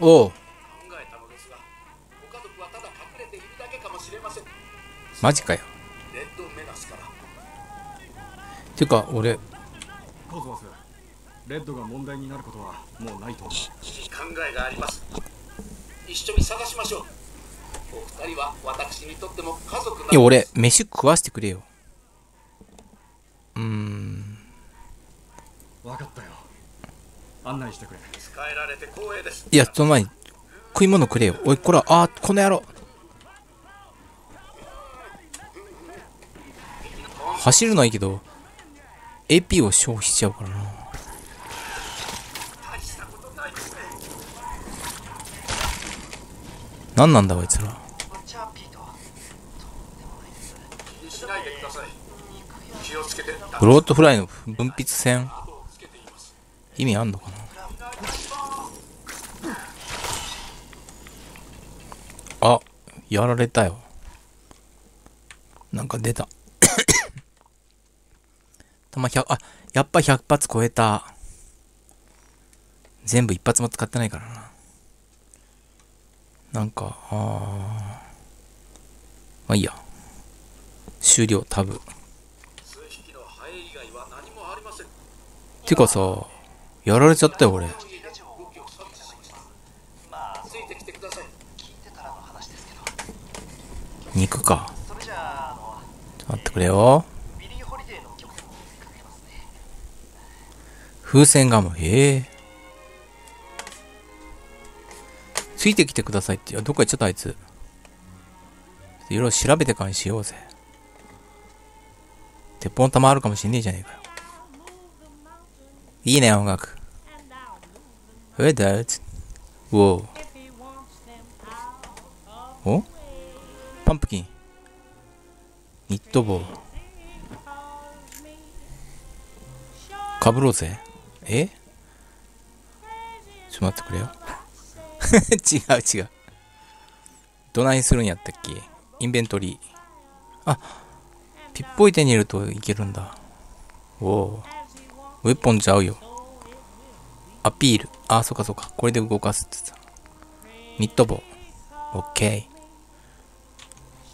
おう。考えたのですがご家族はただ隠れているだけかもしれませんマジかよ。レッドメナスからていうか俺コズマスレッドが問題になることはもうないと思う。考えがあります。一緒に探しましょう。お二人は私にとっても家族ないや俺飯食わしてくれよ。うーん。分かったよ案内してくれ。使えられて光栄です。いやその前に食い物くれよ。おいこらあーこの野郎。走るのはいいけど AP を消費しちゃうからな。何なんだあいつら。気にしないでください。気をつけて。グロートフライの分泌線意味あんのかな？あやられたよ。なんか出た。弾100あやっぱ100発超えた。全部一発も使ってないからな。なんかあー。まあいいや。終了タブ。数匹のハエ以外は何もありません。てかさやられちゃったよ俺。肉か。ちょっと待ってくれよ・風船ガム。へえついてきてくださいって。どっか行っちゃったあいつ。いろいろ調べてからにしようぜ。鉄砲の弾あるかもしんねえじゃねえかよ。いいね音楽。えだうお？おパンプキン。ニット帽。かぶろうぜ。え？ちょっと待ってくれよ。違う違う。どないするんやったっけ？インベントリー。あピッポイ手に入れるといけるんだ。おおウェポンちゃうよ。アピール。あそっかそっか。これで動かすって言ってたニット帽。オッケ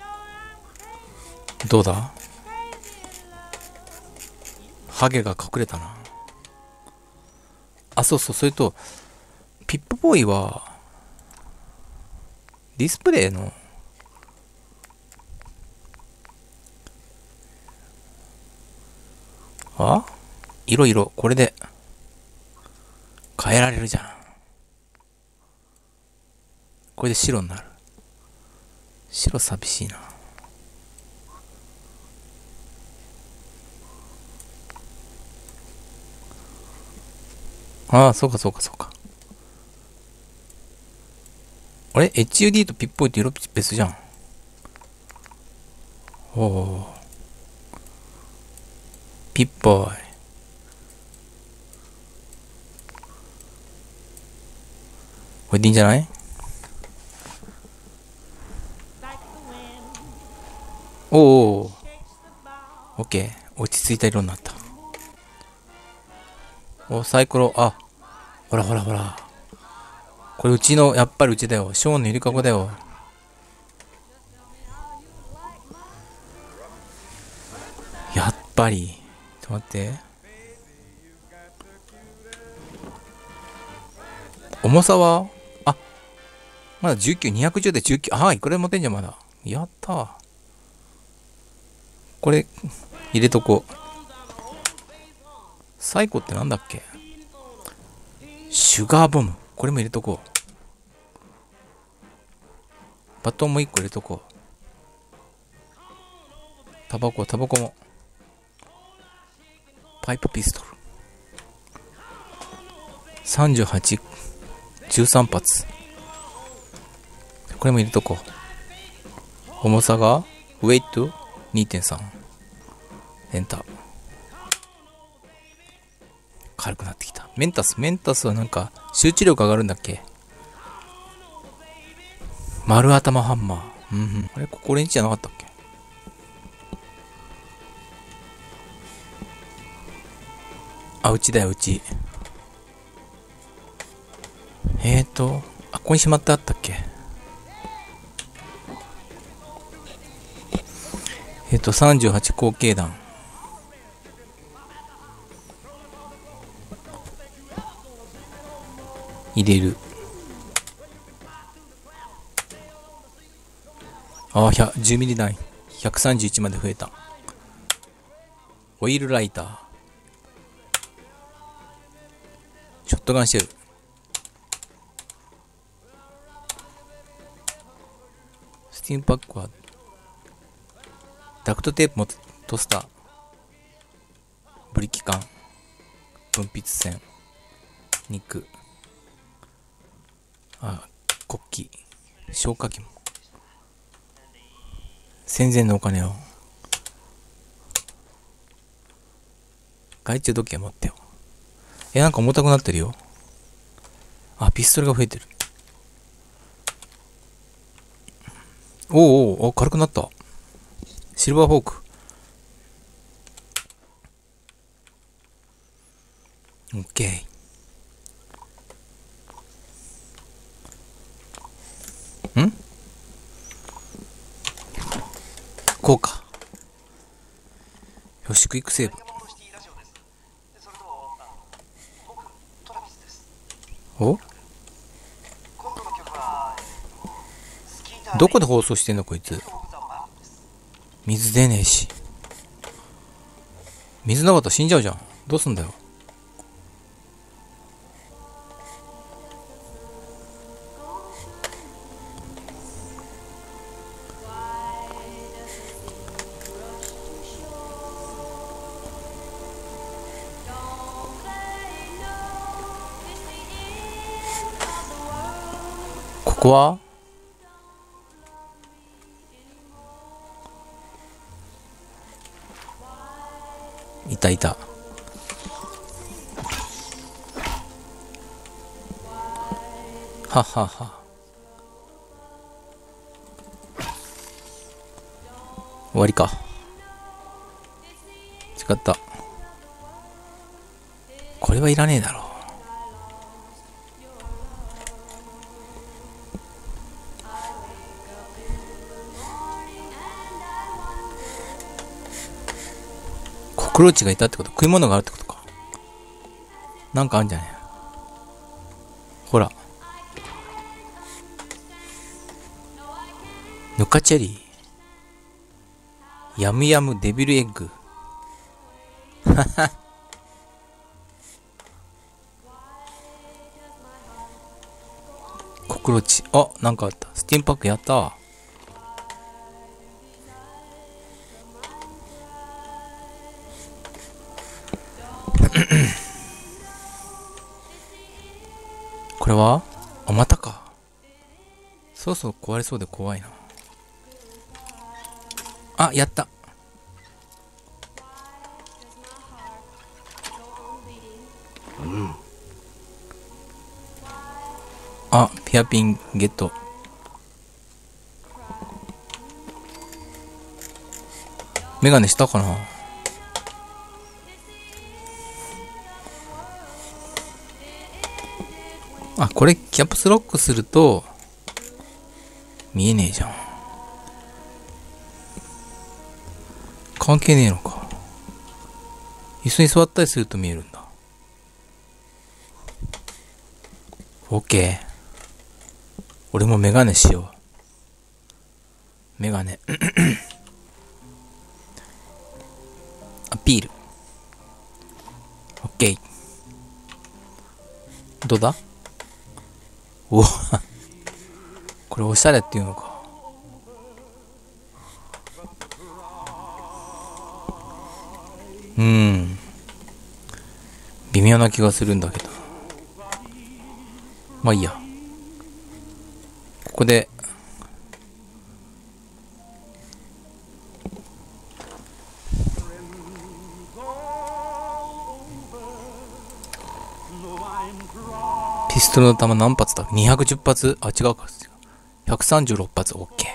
ー。どうだ？ハゲが隠れたな。あそうそう。それとピップボーイはディスプレイのあ？色々これで変えられるじゃんこれで白になる白寂しいなああそうかそうかそうかあれ ?HUD とピッポイって色別じゃん。おお。ピッポイ。これでいいんじゃない？おお。オッケー。落ち着いた色になった。お、サイコロ、あ。ほらほらほら。これうちの、やっぱりうちだよ。ショーンのゆりかごだよ。やっぱり。ちょっと待って。重さは、まだ19、210で19。ああ、これ持てんじゃん、まだ。やった。これ、入れとこう。最古ってなんだっけ？シュガーボム。これも入れとこう。バトンも一個入れとこう。タバコ、タバコも。パイプピストル。38、13発。これも入れとこう。重さが、ウェイト2.3。エンター。軽くなってきた。メンタス、メンタスはなんか、集中力上がるんだっけ？丸頭ハンマー。うんうん。あれ？ここレンチじゃなかったっけ？あ、うちだよ、うち。えーと、あ、ここにしまってあったっけ？と、38口径弾。入れる。あ、10ミリ弾。131まで増えた。オイルライター。ショットガンシェル。スティームパックは、ダクトテープもトスター。ブリキ缶。分泌線。肉。あ、国旗。消火器も。戦前のお金を。外注時計持ってよ。え、なんか重たくなってるよ。あ、ピストルが増えてる。おうおうお軽くなった。シルバーフォーク。オッケー。ん？こうか。よし、クイックセーブ。お？どこで放送してんのこいつ？水出ねえし。水なかったら死んじゃうじゃん。どうすんだよ。ここは？いたいた。はっはは。終わりか。違った。これはいらねえだろ。クロチがいたってこと？食い物があるってことか。なんかあるんじゃね？えほら。ヌカチェリー。ヤムヤムデビルエッグ。はは。コクロチ。あ、なんかあった。スティームパックやったれは？あ、またか。そろそろ壊れそうで怖いな。あ、やった。あ、ピアピンゲット。メガネしたかな？あ、これキャプスロックすると、見えねえじゃん。関係ねえのか。椅子に座ったりすると見えるんだ。オッケー。俺もメガネしよう。メガネ。アピール。オッケー。どうだ？お これおしゃれっていうのか。うん。微妙な気がするんだけど。まあいいや。ここで、ピストルの弾何発だ ?210 発？あ、違うか。136発、オッケー。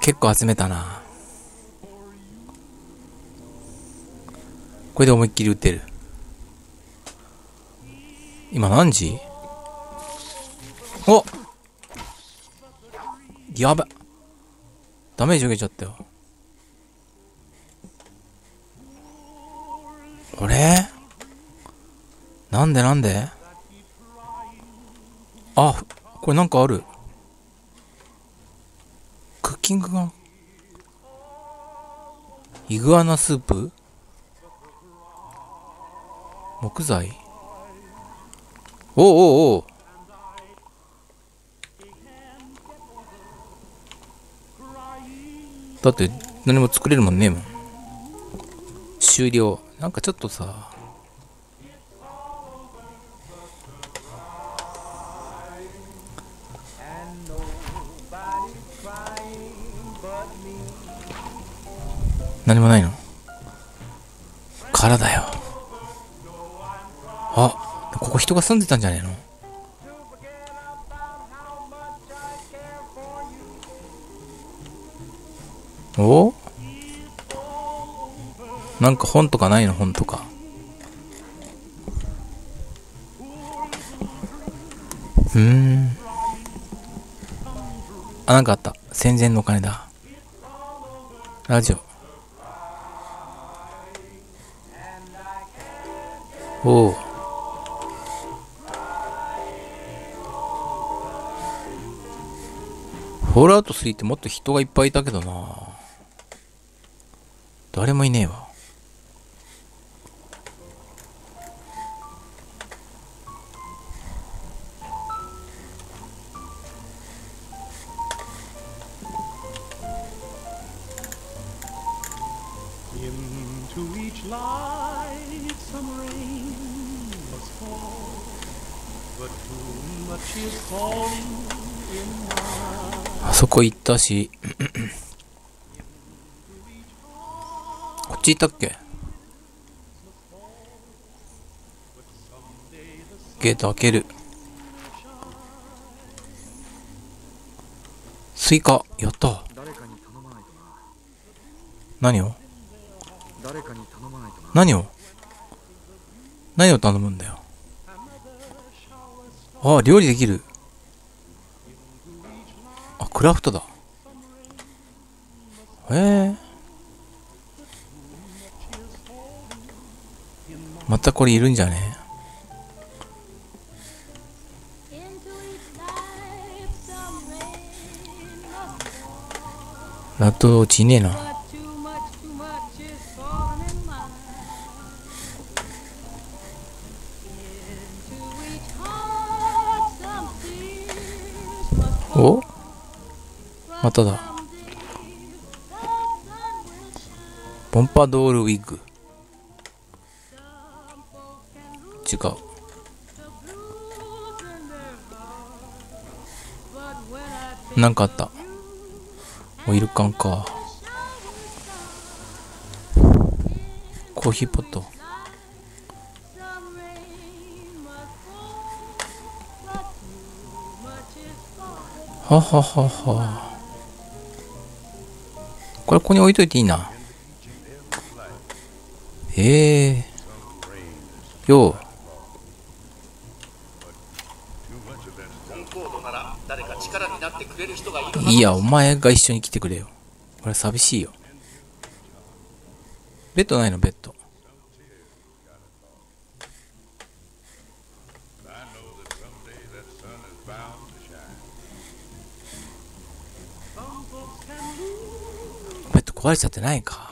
結構集めたな。これで思いっきり撃てる。今何時？おやばダメージ受けちゃったよ。あれ？なんでなんで？あ、これなんかある。クッキングが？イグアナスープ？木材？おうおおだって何も作れるもんねえもん。終了。なんかちょっとさ。何もないの？からだよあここ人が住んでたんじゃねえの？お？なんか本とかないの？本とか。うん。あ、なんかあった。戦前のお金だ。ラジオ。フォールアウト3ってもっと人がいっぱいいたけどな誰もいねえわ。あそこ行ったし。こっち行ったっけ？ゲート開ける。スイカ、やった。何を？何を？何を頼むんだよ。ああ、料理できる。クラフトだ。へえ。またこれいるんじゃね？納豆落ちねえな。ただ。ポンパドールウィッグ違う。なんかあった。オイル缶か。コーヒーポット。はははは。これここに置いといていいな。ええー。よう。いいや、お前が一緒に来てくれよ。これ寂しいよ。ベッドないの？ベッド。ベッド壊れちゃってないか。